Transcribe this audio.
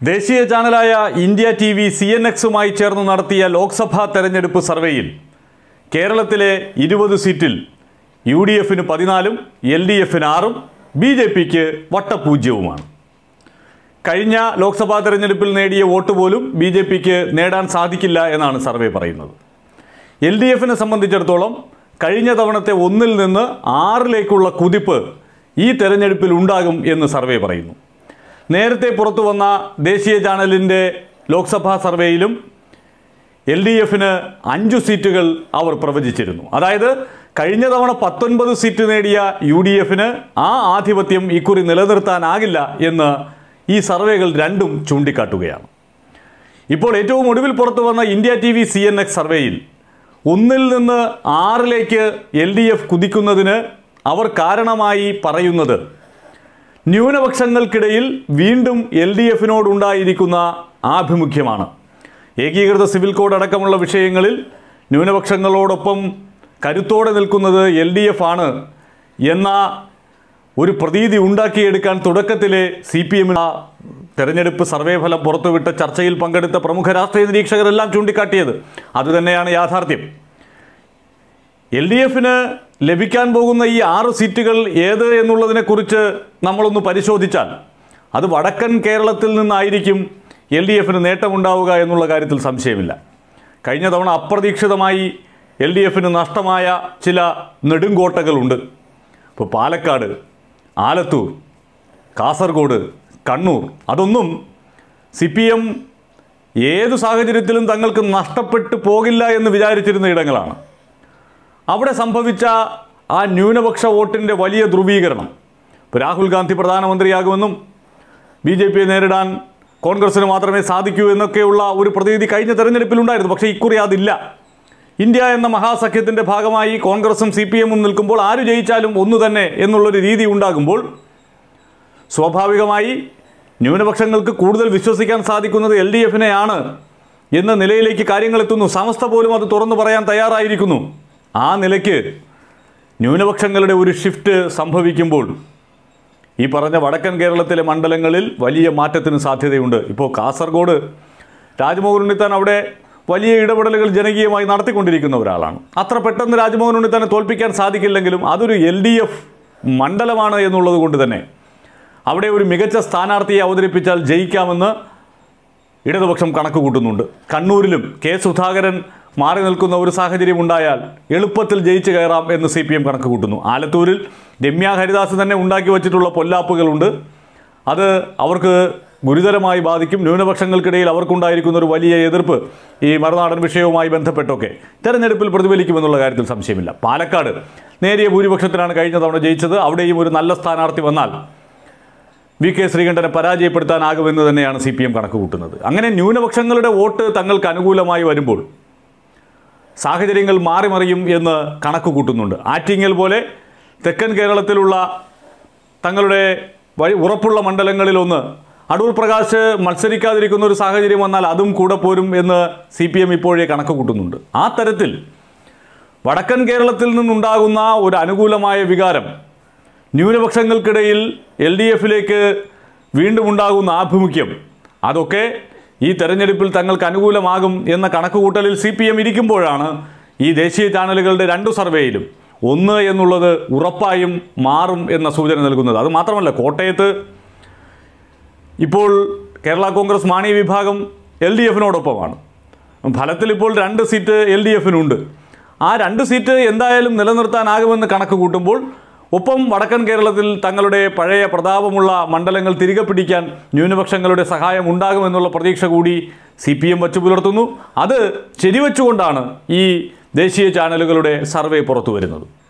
ദേശീയ ചാനലായ India T V C N എക്സുമായി ചേർന്ന് നടത്തിയ ലോക്സഭാ തെരഞ്ഞെടുപ്പ് സർവേയിൽ കേരളത്തിലെ ഇരുപത് സീറ്റിൽ യു ഡി എഫിന് പതിനാലും എൽ ഡി എഫിന് ആറും ബി ജെ പിക്ക് വട്ടപൂജ്യവുമാണ്. കഴിഞ്ഞ ലോക്സഭാ തെരഞ്ഞെടുപ്പിൽ നേടിയ വോട്ട് പോലും ബി ജെ പിക്ക് നേടാൻ സാധിക്കില്ല എന്നാണ് സർവേ പറയുന്നത്. എൽ ഡി എഫിനെ സംബന്ധിച്ചിടത്തോളം കഴിഞ്ഞ തവണത്തെ ഒന്നിൽ നിന്ന് ആറിലേക്കുള്ള കുതിപ്പ് ഈ തെരഞ്ഞെടുപ്പിൽ ഉണ്ടാകും എന്ന് സർവേ പറയുന്നു. നേരത്തെ പുറത്തു വന്ന ദേശീയ ചാനലിന്റെ ലോക്സഭാ സർവേയിലും എൽ ഡി എഫിന് അഞ്ചു സീറ്റുകൾ അവർ പ്രവചിച്ചിരുന്നു. അതായത് കഴിഞ്ഞ തവണ പത്തൊൻപത് സീറ്റ് നേടിയ യു ഡി എഫിന് ആ ആധിപത്യം ഇക്കുറി നിലനിർത്താനാകില്ല എന്ന് ഈ സർവേകൾ രണ്ടും ചൂണ്ടിക്കാട്ടുകയാണ്. ഇപ്പോൾ ഏറ്റവും ഒടുവിൽ പുറത്തു വന്ന India T V C N X സർവേയിൽ ഒന്നിൽ നിന്ന് ആറിലേക്ക് എൽ ഡി എഫ് കുതിക്കുന്നതിന് അവർ കാരണമായി പറയുന്നത് ന്യൂനപക്ഷങ്ങൾക്കിടയിൽ വീണ്ടും എൽ ഡി എഫിനോടുണ്ടായിരിക്കുന്ന ആഭിമുഖ്യമാണ്. ഏകീകൃത സിവിൽ കോഡ് അടക്കമുള്ള വിഷയങ്ങളിൽ ന്യൂനപക്ഷങ്ങളോടൊപ്പം കരുത്തോടെ നിൽക്കുന്നത് എൽ ഡി എഫ് ആണ് എന്ന ഒരു പ്രതീതി ഉണ്ടാക്കിയെടുക്കാൻ തുടക്കത്തിലെ സി പി എമ്മിന് തെരഞ്ഞെടുപ്പ് സർവേ ഫലം പുറത്തുവിട്ട ചർച്ചയിൽ പങ്കെടുത്ത പ്രമുഖ രാഷ്ട്രീയ നിരീക്ഷകരെല്ലാം ചൂണ്ടിക്കാട്ടിയത്. അതുതന്നെയാണ് യാഥാർത്ഥ്യം. എൽ ഡി എഫിന് ലഭിക്കാൻ പോകുന്ന ഈ ആറ് സീറ്റുകൾ ഏത് എന്നുള്ളതിനെക്കുറിച്ച് നമ്മളൊന്ന് പരിശോധിച്ചാൽ അത് വടക്കൻ കേരളത്തിൽ നിന്നായിരിക്കും എൽ ഡി എഫിന് നേട്ടമുണ്ടാവുക എന്നുള്ള കാര്യത്തിൽ സംശയമില്ല. കഴിഞ്ഞ തവണ അപ്രതീക്ഷിതമായി എൽ ഡി എഫിന് നഷ്ടമായ ചില നെടുങ്കോട്ടകളുണ്ട്. ഇപ്പോൾ പാലക്കാട് ആലത്തൂർ കാസർഗോഡ് കണ്ണൂർ അതൊന്നും സി പി എം ഏത് സാഹചര്യത്തിലും തങ്ങൾക്ക് നഷ്ടപ്പെട്ടു പോകില്ല എന്ന് വിചാരിച്ചിരുന്ന ഇടങ്ങളാണ്. അവിടെ സംഭവിച്ച ആ ന്യൂനപക്ഷ വോട്ടിന്റെ വലിയ ധ്രുവീകരണം. ഇപ്പോൾ രാഹുൽ ഗാന്ധി പ്രധാനമന്ത്രിയാകുമെന്നും ബി ജെ പിയെ നേരിടാൻ കോൺഗ്രസിന് മാത്രമേ സാധിക്കൂ എന്നൊക്കെയുള്ള ഒരു പ്രതീതി കഴിഞ്ഞ തെരഞ്ഞെടുപ്പിലുണ്ടായിരുന്നു പക്ഷേ ഇക്കുറി അതില്ല. ഇന്ത്യ എന്ന മഹാസഖ്യത്തിന്റെ ഭാഗമായി കോൺഗ്രസും സി പി എമ്മും നിൽക്കുമ്പോൾ ആര് ജയിച്ചാലും ഒന്നു തന്നെ എന്നുള്ളൊരു രീതി ഉണ്ടാകുമ്പോൾ സ്വാഭാവികമായി ന്യൂനപക്ഷങ്ങൾക്ക് കൂടുതൽ വിശ്വസിക്കാൻ സാധിക്കുന്നത് എൽ ഡി എഫിനെയാണ് എന്ന നിലയിലേക്ക് കാര്യങ്ങളെത്തുന്നു സമസ്ത പോലും അത് തുറന്നു പറയാൻ തയ്യാറായിരിക്കുന്നു. ആ നിലയ്ക്ക് ന്യൂനപക്ഷങ്ങളുടെ ഒരു ഷിഫ്റ്റ് സംഭവിക്കുമ്പോൾ ഈ പറഞ്ഞ വടക്കൻ കേരളത്തിലെ മണ്ഡലങ്ങളിൽ വലിയ മാറ്റത്തിന് സാധ്യതയുണ്ട്. ഇപ്പോൾ കാസർഗോഡ് രാജ്മോഹൻ ഉണ്ണിത്താൻ അവിടെ വലിയ ഇടപെടലുകൾ ജനകീയമായി നടത്തിക്കൊണ്ടിരിക്കുന്ന ഒരാളാണ്. അത്ര പെട്ടെന്ന് രാജ്മോഹൻ ഉണ്ണിത്താനെ തോൽപ്പിക്കാൻ സാധിക്കില്ലെങ്കിലും അതൊരു എൽ ഡി എഫ് മണ്ഡലമാണ് എന്നുള്ളത് കൊണ്ട് തന്നെ അവിടെ ഒരു മികച്ച സ്ഥാനാർത്ഥിയെ അവതരിപ്പിച്ചാൽ ജയിക്കാമെന്ന് ഇടതുപക്ഷം കണക്ക് കൂട്ടുന്നുണ്ട് കണ്ണൂരിലും കെ സുധാകരൻ മാറി നിൽക്കുന്ന ഒരു സാഹചര്യം ഉണ്ടായാൽ എളുപ്പത്തിൽ ജയിച്ചു കയറാം എന്ന് സി പി എം കണക്ക് കൂട്ടുന്നു. ആലത്തൂരിൽ രമ്യ ഹരിദാസ് തന്നെ ഉണ്ടാക്കി വച്ചിട്ടുള്ള പൊല്ലാപ്പുകളുണ്ട്. അത് അവർക്ക് ഗുരുതരമായി ബാധിക്കും. ന്യൂനപക്ഷങ്ങൾക്കിടയിൽ അവർക്കുണ്ടായിരിക്കുന്ന ഒരു വലിയ എതിർപ്പ് ഈ മറുനാടൻ വിഷയവുമായി ബന്ധപ്പെട്ടൊക്കെ തെരഞ്ഞെടുപ്പിൽ പ്രതിഫലിക്കുമെന്നുള്ള കാര്യത്തിൽ സംശയമില്ല. പാലക്കാട് നേരിയ ഭൂരിപക്ഷത്തിനാണ് കഴിഞ്ഞ തവണ ജയിച്ചത്. അവിടെയും ഒരു നല്ല സ്ഥാനാർത്ഥി വന്നാൽ വി കെ ശ്രീകണ്ഠനെ പരാജയപ്പെടുത്താനാകുമെന്ന് തന്നെയാണ് സി പി എം കണക്ക് കൂട്ടുന്നത്. അങ്ങനെ ന്യൂനപക്ഷങ്ങളുടെ വോട്ട് തങ്ങൾക്ക് അനുകൂലമായി വരുമ്പോൾ സാഹചര്യങ്ങൾ മാറിമറിയും എന്ന് കണക്ക് കൂട്ടുന്നുണ്ട്. ആറ്റിങ്ങൽ പോലെ തെക്കൻ കേരളത്തിലുള്ള തങ്ങളുടെ വഴി ഉറപ്പുള്ള മണ്ഡലങ്ങളിലൊന്ന് അടൂർ പ്രകാശ് മത്സരിക്കാതിരിക്കുന്ന ഒരു സാഹചര്യം വന്നാൽ അതും കൂടെ പോരും എന്ന് സി പി എം ഇപ്പോഴേ കണക്ക് കൂട്ടുന്നുണ്ട്. ആ തരത്തിൽ വടക്കൻ കേരളത്തിൽ നിന്നുണ്ടാകുന്ന ഒരു അനുകൂലമായ വികാരം ന്യൂനപക്ഷങ്ങൾക്കിടയിൽ എൽ ഡി എഫിലേക്ക് വീണ്ടും ഉണ്ടാകുന്ന ആഭിമുഖ്യം അതൊക്കെ ഈ തെരഞ്ഞെടുപ്പിൽ തങ്ങൾക്ക് അനുകൂലമാകും എന്ന കണക്കുകൂട്ടലിൽ സി പി എം ഇരിക്കുമ്പോഴാണ് ഈ ദേശീയ ചാനലുകളുടെ രണ്ടു സർവേയിലും ഒന്ന് എന്നുള്ളത് ഉറപ്പായും മാറും എന്ന സൂചന നൽകുന്നത്. അത് മാത്രമല്ല കോട്ടയത്ത് ഇപ്പോൾ കേരള കോൺഗ്രസ് മാണി വിഭാഗം എൽ ഡി എഫിനോടൊപ്പമാണ്. ഫലത്തിൽ ഇപ്പോൾ രണ്ട് സീറ്റ് എൽ ഡി എഫിനുണ്ട്. ആ രണ്ട് സീറ്റ് എന്തായാലും നിലനിർത്താനാകുമെന്ന് കണക്ക് കൂട്ടുമ്പോൾ ഒപ്പം വടക്കൻ കേരളത്തിൽ തങ്ങളുടെ പഴയ പ്രതാപമുള്ള മണ്ഡലങ്ങൾ തിരികെ പിടിക്കാൻ ന്യൂനപക്ഷങ്ങളുടെ സഹായം ഉണ്ടാകുമെന്നുള്ള പ്രതീക്ഷ കൂടി സി പി എം വച്ചു പുലർത്തുന്നു. അത് ശരിവെച്ചുകൊണ്ടാണ് ഈ ദേശീയ ചാനലുകളുടെ സർവേ പുറത്തു വരുന്നത്.